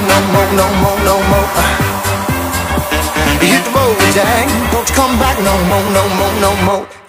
no more, no more, no more. Hit the road, Jack. Don't you come back no more, no more, no more.